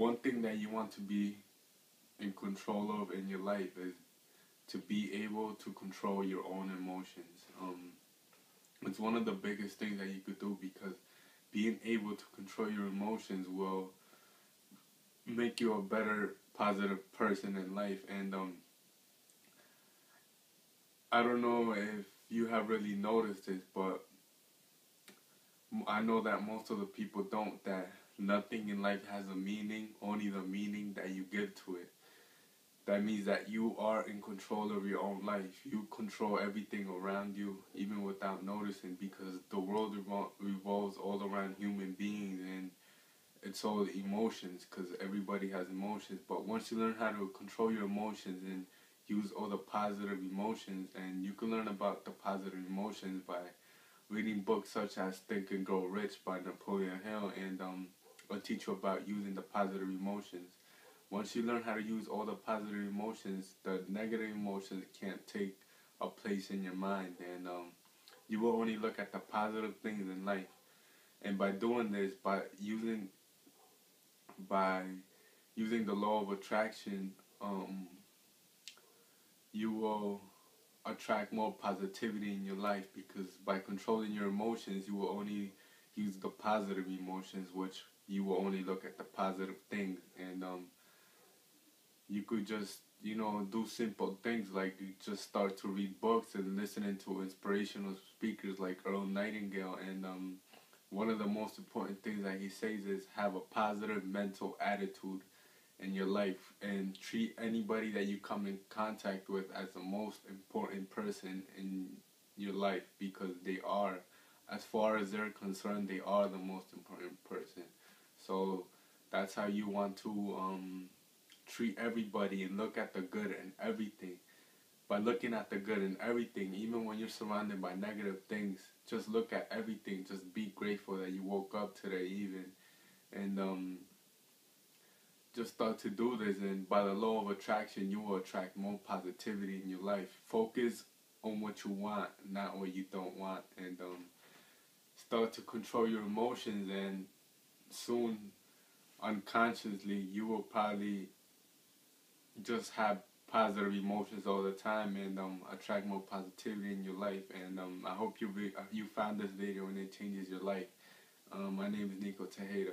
one thing that you want to be in control of in your life is to be able to control your own emotions. Um, it's one of the biggest things that you could do because being able to control your emotions will make you a better positive person in life and um I don't know if you have really noticed this but I know that most of the people don't that nothing in life has a meaning only the meaning that you give to it that means that you are in control of your own life. You control everything around you, even without noticing, because the world revol- revolves all around human beings and it's all emotions, because everybody has emotions. But once you learn how to control your emotions and use all the positive emotions, and you can learn about the positive emotions by reading books such as Think and Grow Rich by Napoleon Hill, and um, will teach you about using the positive emotions once you learn how to use all the positive emotions, the negative emotions can't take a place in your mind, and um, you will only look at the positive things in life. And by doing this, by using by using the law of attraction, um, you will attract more positivity in your life because by controlling your emotions, you will only use the positive emotions, which you will only look at the positive things. And um, you could just you know do simple things like you just start to read books and listening to inspirational speakers like Earl Nightingale. And um, one of the most important things that he says is have a positive mental attitude in your life and treat anybody that you come in contact with as the most important person in your life because they are as far as they're concerned they are the most important person so that's how you want to um, treat everybody and look at the good in everything. By looking at the good in everything, even when you're surrounded by negative things, just look at everything. Just be grateful that you woke up today, even, and um, just start to do this. And by the law of attraction, you will attract more positivity in your life. Focus on what you want, not what you don't want, and um, start to control your emotions. And soon, unconsciously, you will probably just have positive emotions all the time and um, attract more positivity in your life. And um, I hope you uh, you found this video and it changes your life. Um, my name is Nico Tejeda.